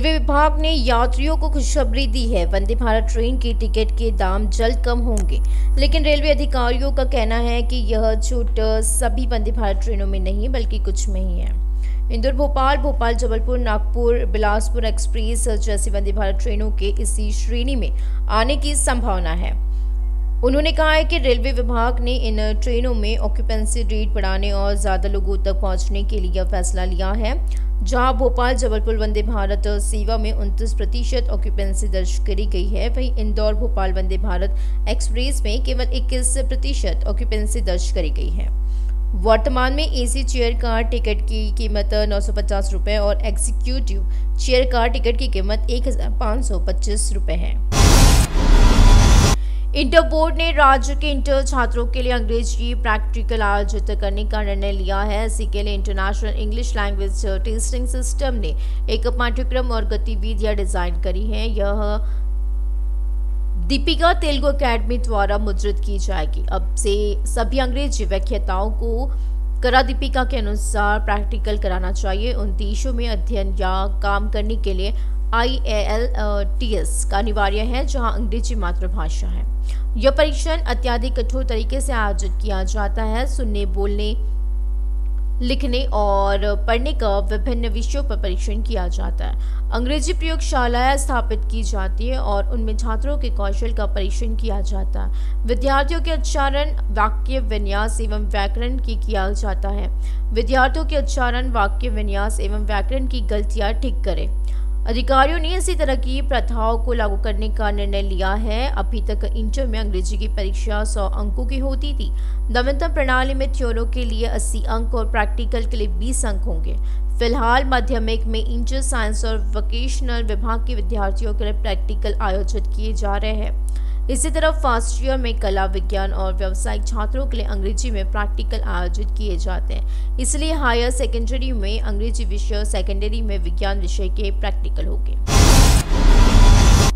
Railway विभाग ने यात्रियों को खुशखबरी दी है। वंदे भारत ट्रेन की टिकट के दाम जल्द कम होंगे। लेकिन रेलवे अधिकारियों का कहना है कि यह छूट सभी वंदे भारत ट्रेनों में नहीं, बल्कि कुछ में ही है। इंदौर, भोपाल भोपाल, जबलपुर, नागपुर, बिलासपुर एक्सप्रेस जैसी वंदे भारत ट्रेनों के इसी श्रेणी में आने की संभावना है। उन्होंने कहा है कि रेलवे विभाग ने इन ट्रेनों में ऑक्यूपेंसी रेट बढ़ाने और ज़्यादा लोगों तक पहुँचने के लिए फैसला लिया है। जहाँ भोपाल, जबलपुर, वंदे भारत सेवा में उनतीस प्रतिशत ऑक्यूपेंसी दर्ज करी गई है। वहीं इंदौर, भोपाल, वंदे भारत एक्सप्रेस में केवल इक्कीस प्रतिशत ऑक्यूपेंसी दर्ज करी गई है। वर्तमान में एसी चेयर कार टिकट की कीमत नौ सौ पचास रुपये और एग्जीक्यूटिव चेयर कार टिकट की कीमत एक हज़ार पाँच सौ पच्चीस रुपये है। इंटर बोर्ड ने राज्य के इंटर छात्रों के लिए अंग्रेज़ी प्रैक्टिकल आयोजित करने का निर्णय लिया है। इसी के लिए international English language testing system ने एक पाठ्यक्रम और गतिविधियाँ डिज़ाइन करी हैं। यह दीपिका तेलुगु अकेडमी द्वारा मुद्रित की जाएगी। अब से सभी अंग्रेज़ी व्याख्याताओं को करा दीपिका के अनुसार प्रैक्टिकल कराना चाहिए। उन देशों में अध्ययन या काम करने के लिए I E L T S का अनिवार्य है, जहाँ अंग्रेज़ी मातृभाषा है। यह परीक्षण अत्याधिक कठोर तरीके से आयोजित किया जाता है। सुनने, बोलने, लिखने और पढ़ने का विभिन्न विषयों पर परीक्षण किया जाता है। अंग्रेज़ी प्रयोगशालाएँ स्थापित की जाती है और उनमें छात्रों के कौशल का परीक्षण किया जाता है। विद्यार्थियों के उच्चारण, वाक्य विन्यास एवं व्याकरण की किया जाता है। विद्यार्थियों के उच्चारण, वाक्य विन्यास एवं व्याकरण की गलतियाँ ठीक करें। अधिकारियों ने इसी तरह की प्रथाओं को लागू करने का निर्णय लिया है। अभी तक इंटर में अंग्रेज़ी की परीक्षा सौ अंकों की होती थी। नवीनतम प्रणाली में थ्योरो के लिए 80 अंक और प्रैक्टिकल के लिए 20 अंक होंगे। फ़िलहाल माध्यमिक में इंटर साइंस और वोकेशनल विभाग के विद्यार्थियों के लिए प्रैक्टिकल आयोजित किए जा रहे हैं। इसी तरह फ़र्स्ट ईयर में कला विज्ञान और व्यावसायिक छात्रों के लिए अंग्रेज़ी में प्रैक्टिकल आयोजित किए जाते हैं। इसलिए हायर सेकेंडरी में अंग्रेज़ी विषय सेकेंडरी में विज्ञान विषय के प्रैक्टिकल होंगे।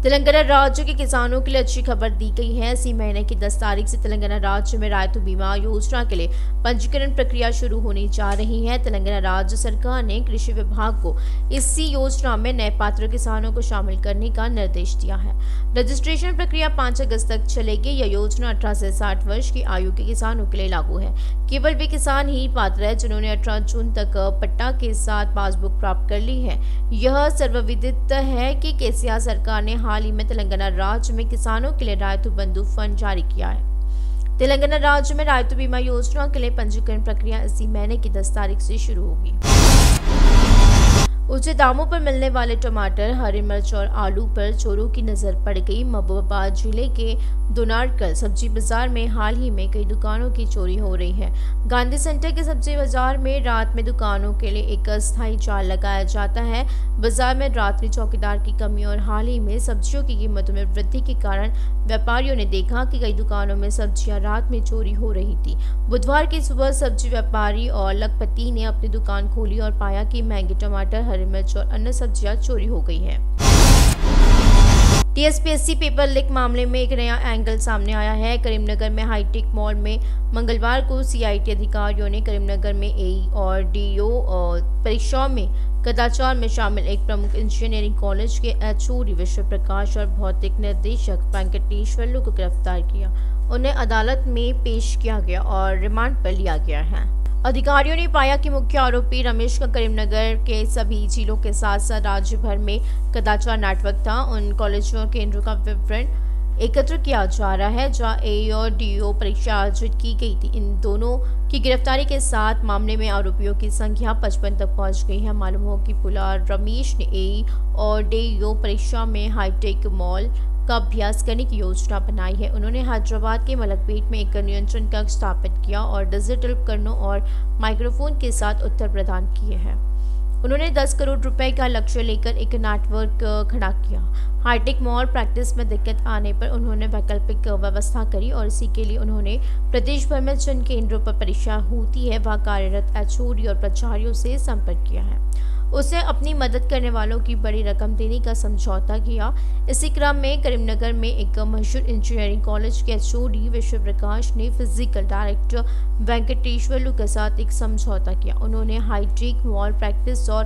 तेलंगाना राज्य के किसानों के लिए अच्छी खबर दी गई है। इसी महीने की 10 तारीख से तेलंगाना राज्य में रायतु बीमा योजना के लिए पंजीकरण प्रक्रिया शुरू होने जा रही है। तेलंगाना राज्य सरकार ने कृषि विभाग को इसी योजना में नए पात्र किसानों को शामिल करने का निर्देश दिया है। रजिस्ट्रेशन प्रक्रिया पाँच अगस्त तक चलेगी। यह योजना अठारह से साठ वर्ष की आयु के किसानों के लिए लागू है। केवल वे किसान ही पात्र है जिन्होंने अठारह जून तक पट्टा के साथ पासबुक प्राप्त कर ली है। यह सर्वविदित है कि केसीआर सरकार ने ही में तेलंगाना राज्य में किसानों के लिए रायतु बंधु फंड जारी किया है। तेलंगाना राज्य में रायतु बीमा योजना के लिए पंजीकरण प्रक्रिया इसी महीने की दस तारीख से शुरू होगी। ऊँचे दामों पर मिलने वाले टमाटर, हरी मिर्च और आलू पर चोरों की नज़र पड़ गई। महबूबाबाद ज़िले के दुनारकल सब्ज़ी बाज़ार में हाल ही में कई दुकानों की चोरी हो रही है। गांधी सेंटर के सब्ज़ी बाज़ार में रात में दुकानों के लिए एक अस्थायी चाल लगाया जाता है। बाज़ार में रात्रि चौकीदार की कमी और हाल ही में सब्जियों की कीमतों में वृद्धि के कारण व्यापारियों ने देखा कि कई दुकानों में सब्ज़ियाँ रात में चोरी हो रही थी। बुधवार की सुबह सब्ज़ी व्यापारी और लखपति ने अपनी दुकान खोली और पाया कि महँगे टमाटर हरी मिर्च और अन्य सब्ज़ियाँ चोरी हो गई हैं। टीएसपीएससी पेपर लीक मामले में एक नया एंगल सामने आया है। करीमनगर में हाईटेक मॉल में मंगलवार को सीआईटी अधिकारियों ने करीमनगर में एई और डीओ परीक्षाओं में कदाचार में शामिल एक प्रमुख इंजीनियरिंग कॉलेज के एचओडी विश्व प्रकाश और भौतिक निर्देशक वेंकटेश्वरलू को गिरफ़्तार किया। उन्हें अदालत में पेश किया गया और रिमांड पर लिया गया है। अधिकारियों ने पाया कि मुख्य आरोपी रमेश का करीमनगर के सभी जिलों के साथ साथ राज्य भर में कदाचार नेटवर्क था। उन कॉलेजों केंद्रों का विवरण एकत्र किया जा रहा है, जहाँ ए और डीओ परीक्षा आयोजित की गई थी। इन दोनों की गिरफ्तारी के साथ मामले में आरोपियों की संख्या पचपन तक पहुँच गई है। मालूम हो कि पुलार रमेश ने ए और डीओ परीक्षा में हाईटेक मॉल का अभ्यास करने की योजना बनाई है। उन्होंने हैदराबाद के मलकपेट में एक नियंत्रण कक्ष स्थापित किया और डिजिटल उपकरणों और माइक्रोफोन के साथ उत्तर प्रदान किए हैं। उन्होंने 10 करोड़ रुपए का लक्ष्य लेकर एक नेटवर्क खड़ा किया। हाईटेक मॉल प्रैक्टिस में दिक्कत आने पर उन्होंने वैकल्पिक व्यवस्था करी और इसी के लिए उन्होंने प्रदेश भर में जिन केंद्रों पर परीक्षा होती है। वह कार्यरत एचओडी और प्राचार्यों से संपर्क किया है। उसने अपनी मदद करने वालों की बड़ी रकम देने का समझौता किया। इसी क्रम में करीमनगर में एक मशहूर इंजीनियरिंग कॉलेज के एचओडी विश्व प्रकाश ने फ़िज़िकल डायरेक्टर वेंकटेश्वरलू के साथ एक समझौता किया। उन्होंने हाईटेक वॉल प्रैक्टिस और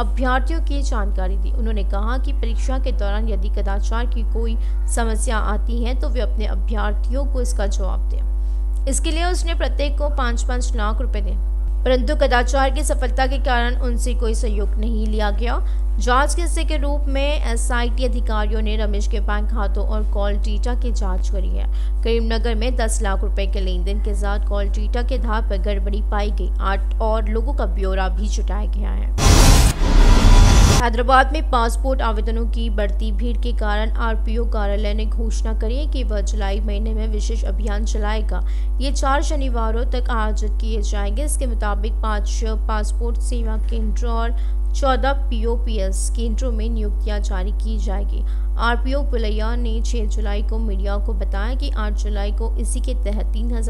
अभ्यर्थियों की जानकारी दी। उन्होंने कहा कि परीक्षा के दौरान यदि कदाचार की कोई समस्या आती है तो वे अपने अभ्यर्थियों को इसका जवाब दें। इसके लिए उसने प्रत्येक को पाँच पाँच लाख रुपए दिए परंतु कदाचार की सफलता के कारण उनसे कोई सहयोग नहीं लिया गया। जाँच के हिस्से के रूप में एसआईटी अधिकारियों ने रमेश के बैंक खातों और कॉल डेटा की जाँच करी है। करीमनगर में 10 लाख रुपए के लेन देन के साथ कॉल डेटा के आधार पर गड़बड़ी पाई गई। आठ और लोगों का ब्यौरा भी जुटाया गया है। हैदराबाद में पासपोर्ट आवेदनों की बढ़ती भीड़ के कारण आरपीओ कार्यालय ने घोषणा करी है कि वह जुलाई महीने में विशेष अभियान चलाएगा। ये चार शनिवारों तक आयोजित किए जाएँगे। इसके मुताबिक पाँच पासपोर्ट सेवा केंद्र और चौदह पीओपीएस केंद्रों में नियुक्तियाँ जारी की जाएगी। आरपीओ पुलैया ने 6 जुलाई को मीडिया को बताया कि 8 जुलाई को इसी के तहत तीन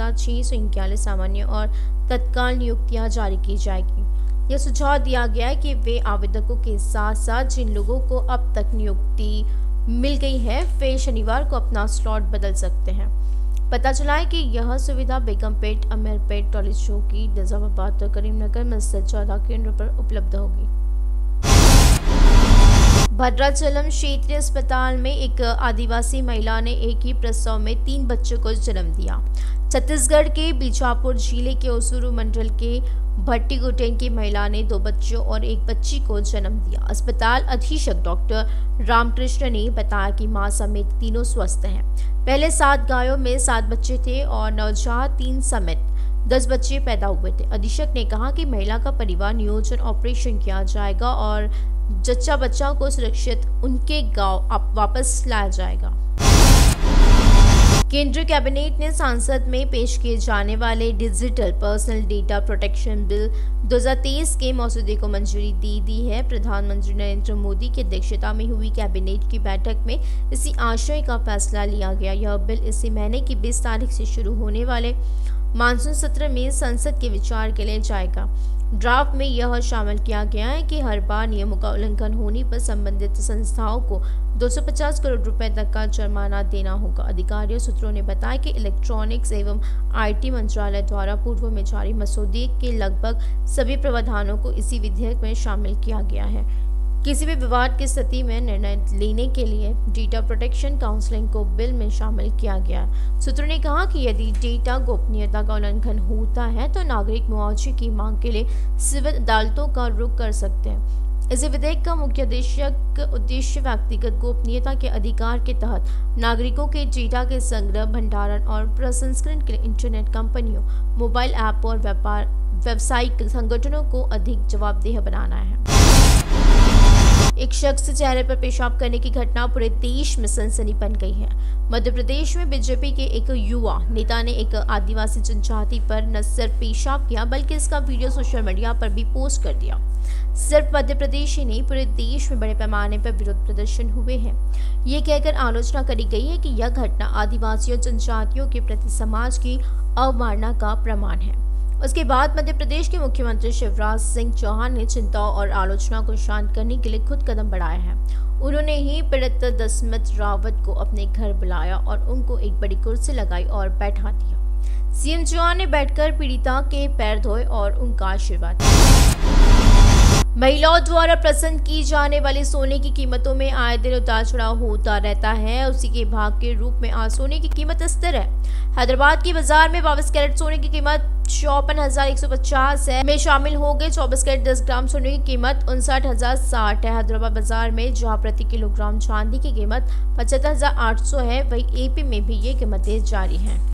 सामान्य और तत्काल नियुक्तियाँ जारी की जाएगी। यह सुझाव दिया गया है कि वे आवेदकों के साथ साथ जिन लोगों को अब तक नियुक्ति मिल गई है, वे शनिवार को अपना स्लॉट बदल सकते हैं। पता चला है कि यह सुविधा बेगमपेट, अमेरपेट टॉली चौकी निजामाबाद और करीमनगर में स्थित चौदह केंद्रों पर उपलब्ध होगी। भद्राचलम क्षेत्रीय अस्पताल में एक आदिवासी महिला ने एक ही प्रसव में तीन बच्चों को जन्म दिया। छत्तीसगढ़ के बीजापुर ज़िले के ओसुरू मंडल के भट्टी गुटेन की महिला ने दो बच्चों और एक बच्ची को जन्म दिया। अस्पताल अधीक्षक डॉक्टर रामकृष्ण ने बताया कि माँ समेत तीनों स्वस्थ हैं। पहले सात गायों में सात बच्चे थे और नवजात तीन समेत दस बच्चे पैदा हुए थे। अधीक्षक ने कहा कि महिला का परिवार नियोजन ऑपरेशन किया जाएगा और जच्चा बच्चा को सुरक्षित उनके गाँव वापस लाया जाएगा। केंद्रीय कैबिनेट ने संसद में पेश किए जाने वाले digital personal data protection bill 2023 के मसौदे को मंजूरी दे दी है। प्रधानमंत्री नरेंद्र मोदी की अध्यक्षता में हुई कैबिनेट की बैठक में इसी आशय का फैसला लिया गया। यह बिल इसी महीने की 20 तारीख से शुरू होने वाले मानसून सत्र में संसद के विचार के लिए जाएगा। ड्राफ्ट में यह शामिल किया गया है कि हर बार नियमों का उल्लंघन होने पर संबंधित संस्थाओं को 250 करोड़ रुपए तक का जुर्माना देना होगा। अधिकारियों सूत्रों ने बताया कि इलेक्ट्रॉनिक्स एवं आईटी मंत्रालय द्वारा पूर्व में जारी मसौदे के लगभग सभी प्रावधानों को इसी विधेयक में शामिल किया गया है। किसी भी विवाद की स्थिति में निर्णय लेने के लिए डेटा प्रोटेक्शन काउंसलिंग को बिल में शामिल किया गया। सूत्रों ने कहा कि यदि डेटा गोपनीयता का उल्लंघन होता है तो नागरिक मुआवजे की मांग के लिए सिविल अदालतों का रुख कर सकते हैं। इस विधेयक का मुख्य उद्देश्य उद्देश्य व्यक्तिगत गोपनीयता के अधिकार के तहत नागरिकों के डेटा के संग्रह, भंडारण और प्रसंस्करण के लिए इंटरनेट कंपनियों, मोबाइल ऐप और व्यापार, व्यावसायिक संगठनों को अधिक जवाबदेह बनाना है। एक शख्स चेहरे पर पेशाब करने की घटना पूरे देश में सनसनी बन गई है। मध्य प्रदेश में बीजेपी के एक युवा नेता ने एक आदिवासी जनजाति पर न सिर्फ़ पेशाब किया, बल्कि इसका वीडियो सोशल मीडिया पर भी पोस्ट कर दिया। सिर्फ़ मध्य प्रदेश ही नहीं, पूरे देश में बड़े पैमाने पर विरोध प्रदर्शन हुए हैं। ये कहकर आलोचना करी गई है कि यह घटना आदिवासियों, जनजातियों के प्रति समाज की अवमानना का प्रमाण है। उसके बाद मध्य प्रदेश के मुख्यमंत्री शिवराज सिंह चौहान ने चिंता और आलोचना को शांत करने के लिए खुद कदम बढ़ाया है। उन्होंने ही पीड़ित दसमत रावत को अपने घर बुलाया और उनको एक बड़ी कुर्सी लगाई और बैठा दिया। सीएम चौहान ने बैठकर पीड़िता के पैर धोए और उनका आशीर्वाद महिलाओं द्वारा पसंद की जाने वाली सोने की कीमतों में आए दिन उतार चढ़ाव होता रहता है। उसी के भाग के रूप में आज सोने की कीमत स्थिर है। हैदराबाद की बाज़ार में बाईस कैरेट सोने की कीमत चौपन हज़ार एक सौ पचास है। में शामिल हो गए चौबीस कैरेट दस ग्राम सोने की कीमत उनसठ हज़ार साठ है। हैदराबाद बाज़ार में जहाँ प्रति किलोग्राम चांदी की कीमत पचहत्तर हज़ार आठ सौ है, वही एपी में भी ये कीमतें जारी हैं।